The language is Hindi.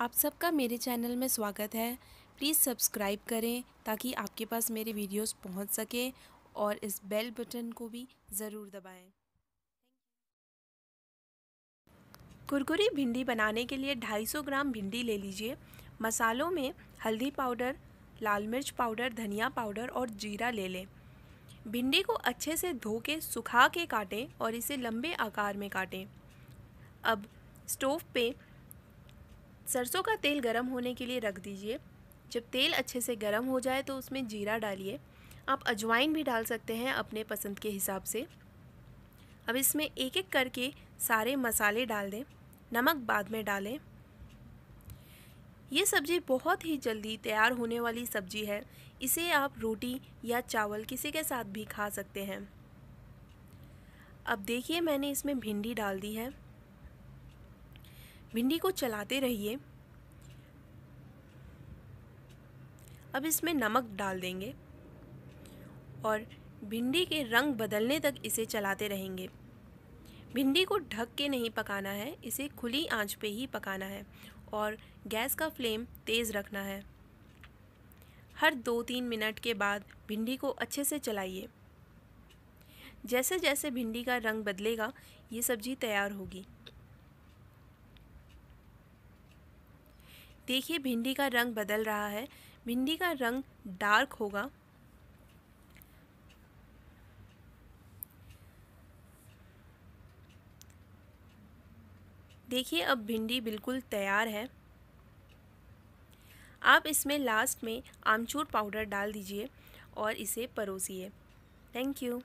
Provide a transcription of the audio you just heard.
आप सबका मेरे चैनल में स्वागत है। प्लीज़ सब्सक्राइब करें ताकि आपके पास मेरे वीडियोस पहुँच सकें और इस बेल बटन को भी ज़रूर दबाएँ। कुरकुरी भिंडी बनाने के लिए 250 ग्राम भिंडी ले लीजिए। मसालों में हल्दी पाउडर, लाल मिर्च पाउडर, धनिया पाउडर और जीरा ले लें। भिंडी को अच्छे से धो के, सुखा के काटें और इसे लंबे आकार में काटें। अब स्टोव पे सरसों का तेल गरम होने के लिए रख दीजिए। जब तेल अच्छे से गरम हो जाए तो उसमें जीरा डालिए। आप अजवाइन भी डाल सकते हैं अपने पसंद के हिसाब से। अब इसमें एक एक करके सारे मसाले डाल दें। नमक बाद में डालें। ये सब्ज़ी बहुत ही जल्दी तैयार होने वाली सब्ज़ी है। इसे आप रोटी या चावल किसी के साथ भी खा सकते हैं। अब देखिए मैंने इसमें भिंडी डाल दी है। भिंडी को चलाते रहिए। अब इसमें नमक डाल देंगे और भिंडी के रंग बदलने तक इसे चलाते रहेंगे। भिंडी को ढक के नहीं पकाना है, इसे खुली आँच पे ही पकाना है और गैस का फ्लेम तेज़ रखना है। हर दो तीन मिनट के बाद भिंडी को अच्छे से चलाइए। जैसे जैसे भिंडी का रंग बदलेगा, ये सब्ज़ी तैयार होगी। देखिए, भिंडी का रंग बदल रहा है। भिंडी का रंग डार्क होगा। देखिए, अब भिंडी बिल्कुल तैयार है। आप इसमें लास्ट में आमचूर पाउडर डाल दीजिए और इसे परोसिए। Thank you